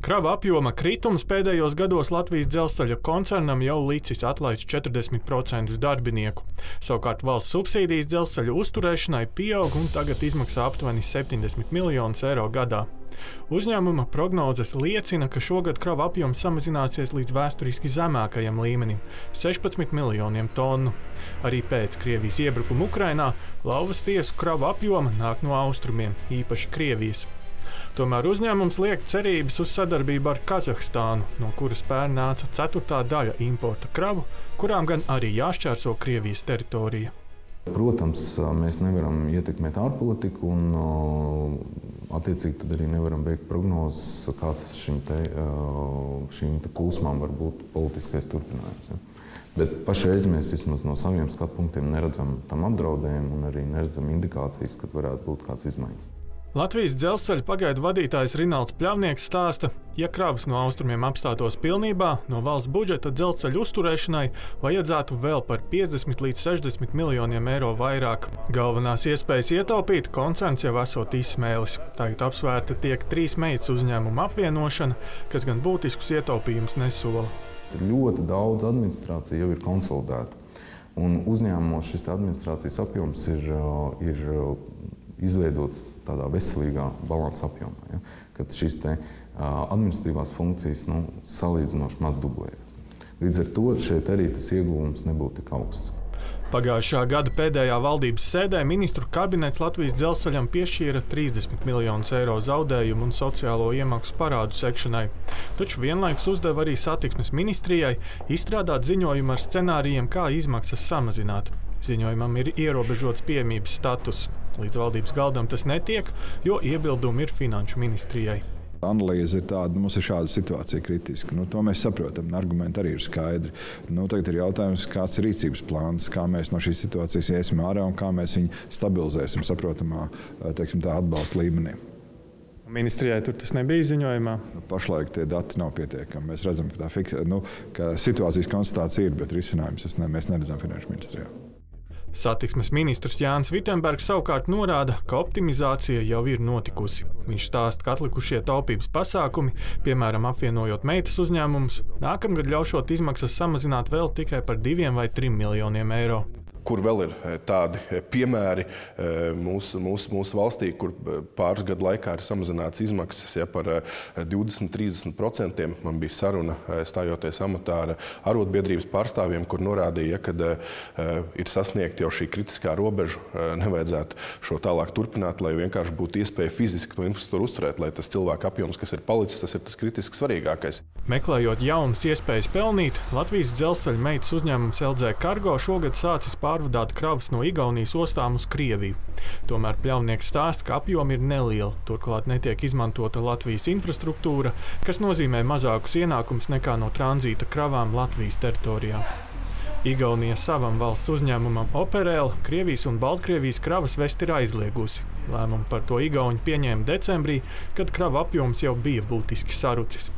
Krava apjoma kritums pēdējos gados Latvijas dzelzceļa koncernam jau licis atlaist 40% darbinieku. Savukārt valsts subsīdijas dzelzceļa uzturēšanai pieaug un tagad izmaksā aptuveni 70 miljonus eiro gadā. Uzņēmuma prognozes liecina, ka šogad krava apjoms samazināsies līdz vēsturiski zemākajam līmenim - 16 miljoniem tonu. Arī pēc Krievijas iebrukuma Ukrainā lauvas tiesu krava apjoma nāk no austrumiem, īpaši Krievijas. Tomēr uzņēmums liek cerības uz sadarbību ar Kazahstānu, no kuras pērn nāca ceturtā daļa importa kravu, kurām gan arī jāšķērso Krievijas teritorija. Protams, mēs nevaram ietekmēt ārpolitiku, un attiecīgi arī nevaram veikt prognozes, kāds šim te, šīm te plūsmām var būt politiskais turpinājums. Ja. Bet pašreiz mēs vismaz no saviem skatu punktiem neredzam tam apdraudējumu un arī neredzam indikācijas, ka varētu būt kāds izmaiņas. Latvijas dzelzceļa pagaidu vadītājs Rināls Pļavnieks stāsta, ja kravas no austrumiem apstātos pilnībā, no valsts budžeta dzelzceļa uzturēšanai vajadzētu vēl par 50 līdz 60 miljoniem eiro vairāk. Galvenās iespējas ietaupīt koncerns jau esot izsmēlis. Tagad apsvērta tiek trīs meitas uzņēmuma apvienošana, kas gan būtiskus ietaupījumus nesola. Ļoti daudz administrācija jau ir konsolidēta. Un uzņēmumos šis administrācijas apjoms ir, ir izveidots tādā veselīgā balansa apjomā, ja, kad šīs te, administratīvās funkcijas nu, salīdzinoši maz dublējas. Līdz ar to šeit arī tas ieguvums nebūtu tik augsts. Pagājušā gada pēdējā valdības sēdē ministru kabinets Latvijas dzelzceļam piešķīra 30 miljonus eiro zaudējumu un sociālo iemaksu parādu sekšanai. Taču vienlaikus uzdeva arī satiksmes ministrijai izstrādāt ziņojumu ar scenārijiem, kā izmaksas samazināt. Ziņojumam ir ierobežots piemības status. Līdz valdības galdam tas netiek, jo iebildumi ir finanšu ministrijai. Analīze ir tāda, mums ir šāda situācija kritiska. Nu, to mēs saprotam, un argumenti arī ir skaidri. Nu, tagad ir jautājums, kāds ir rīcības plāns, kā mēs no šīs situācijas iesim ārā un kā mēs viņu stabilizēsim saprotamā teiksim, atbalsta līmenī. Ministrijai tur tas nebija ziņojumā. Nu, pašlaik tie dati nav pietiekami. Mēs redzam, ka, fiks, nu, ka situācijas konstatācija ir, bet risinājums ne, mēs neredzam Finanšu ministrijā. Satiksmes ministrs Jānis Vitsenbergs savukārt norāda, ka optimizācija jau ir notikusi. Viņš stāsta, ka atlikušie taupības pasākumi, piemēram, apvienojot meitas uzņēmumus, nākamgad ļaušot izmaksas samazināt vēl tikai par diviem vai trim miljoniem eiro kur vēl ir eh, tādi eh, piemēri eh, mūsu, mūsu, mūsu valstī, kur pāris gadu laikā ir samazināts izmaksas ja, par 20-30%. Man bija saruna stājoties amatā ar arotbiedrības pārstāvjiem, kur norādīja, ja, ka ir sasniegta jau šī kritiskā robeža. Nevajadzētu šo tālāk turpināt, lai vienkārši būtu iespēja fiziski to infrastruktūru uzturēt, lai tas cilvēku apjoms, kas ir palicis, tas ir tas kritiski svarīgākais. Meklējot jaunas iespējas pelnīt, Latvijas dzelzceļa meitas uzņēmums LZ Cargo šogad sācis pār pārvadāt kravas no Igaunijas ostām uz Krieviju. Tomēr pļaunieks stāsta, ka apjomi ir nelieli, turklāt netiek izmantota Latvijas infrastruktūra, kas nozīmē mazākus ienākumus nekā no tranzīta kravām Latvijas teritorijā. Igaunija savam valsts uzņēmumam Operēl Krievijas un Baltkrievijas kravas vest ir aizliegusi. Lēmumu par to Igauni pieņēma decembrī, kad krava apjoms jau bija būtiski sarucis.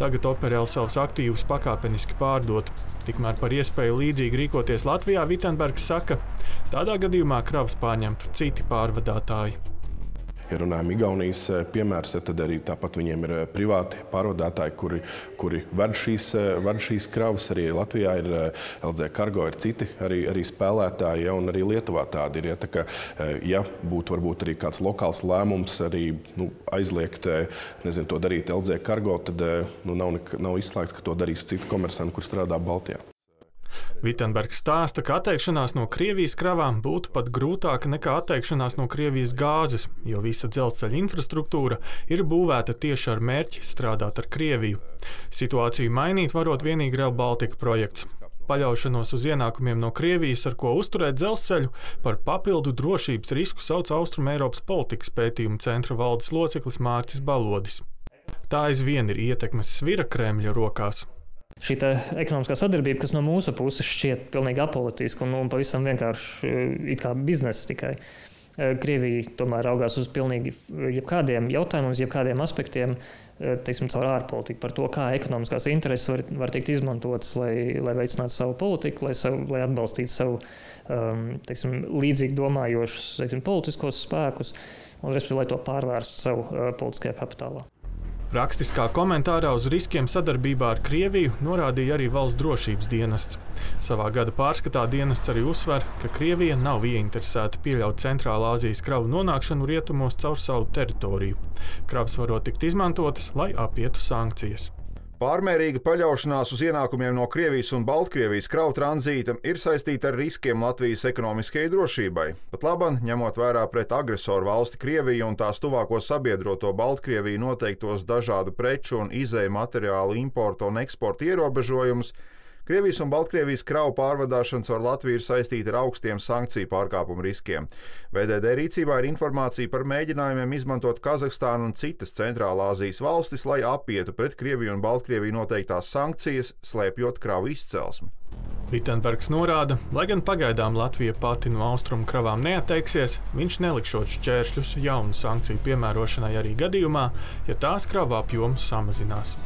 Tagad Operēl savus aktīvus pakāpeniski pārdot. Tikmēr par iespēju līdzīgi rīkoties Latvijā Vitsenbergs saka, tādā gadījumā kravas pārņemtu citi pārvadātāji. Ja runājam Igaunijas eh, piemērs, tad arī tāpat viņiem ir eh, privāti pārvadātāji, kuri, kuri ved, šīs, eh, ved šīs kravas. Arī Latvijā ir LZ Cargo, ir citi arī, arī spēlētāji, ja, un arī Lietuvā tādi ir. Ja, tā ka, ja būtu varbūt arī kāds lokāls lēmums arī nu, aizliegt nezinu, to darīt LZ Cargo, tad nu, nav, nav izslēgts, ka to darīs citi komersanti, kur strādā Baltijā. Vitsenbergs stāsta, ka atteikšanās no Krievijas kravām būtu pat grūtāka nekā atteikšanās no Krievijas gāzes, jo visa dzelzceļa infrastruktūra ir būvēta tieši ar mērķi strādāt ar Krieviju. Situāciju mainīt varot vienīgi Rail Baltica projekts. Paļaušanos uz ienākumiem no Krievijas, ar ko uzturēt dzelzceļu, par papildu drošības risku sauc Austrum Eiropas politikas pētījuma centra valdes loceklis Mārcis Balodis. Tā aizvien ir ietekmes svira Kremļa rokās. Šī ekonomiskā sadarbība, kas no mūsu puses šķiet pilnīgi apolitiska un, un pavisam vienkārši kā biznesa tikai. Eh, Krievija tomēr raugās uz pilnīgi jebkādiem jautājumiem, jebkādiem aspektiem, eh, teiksim, caur ārpolitiku, par to, kā ekonomiskās intereses var, var tikt izmantotas, lai, lai veicinātu savu politiku, lai, savu, lai atbalstītu savu um, teiksim, līdzīgi domājošus teiksim, politiskos spēkus un, respektīvi, lai to pārvērstu savu uh, politiskajā kapitālā. Rakstiskā komentārā uz riskiem sadarbībā ar Krieviju norādīja arī valsts drošības dienests. Savā gada pārskatā dienests arī uzsver, ka Krievija nav ieinteresēta pieļaut Centrālā Azijas kravu nonākšanu rietumos caur savu teritoriju. Kravas varot tikt izmantotas, lai apietu sankcijas. Pārmērīga paļaušanās uz ienākumiem no Krievijas un Baltkrievijas kravu tranzīta ir saistīta ar riskiem Latvijas ekonomiskajai drošībai. Pat labam, ņemot vērā pret agresoru valsti Krieviju un tās tuvāko sabiedroto Baltkrieviju noteiktos dažādu preču un izēju materiālu importu un eksporta ierobežojumus, Krievijas un Baltkrievijas kravu pārvadāšana caur Latviju ir saistīta ar augstiem sankciju pārkāpumu riskiem. VDD rīcībā ir informācija par mēģinājumiem izmantot Kazahstānu un citas Centrālā Azijas valstis, lai apietu pret Krieviju un Baltkrieviju noteiktās sankcijas, slēpjot kravu izcelsmi. Vitsenbergs norāda, lai gan pagaidām Latvija pati no austrumu kravām neatteiksies, viņš nelikšot šķēršļus jaunu sankciju piemērošanai arī gadījumā, ja tās kravu apjoms samazinās.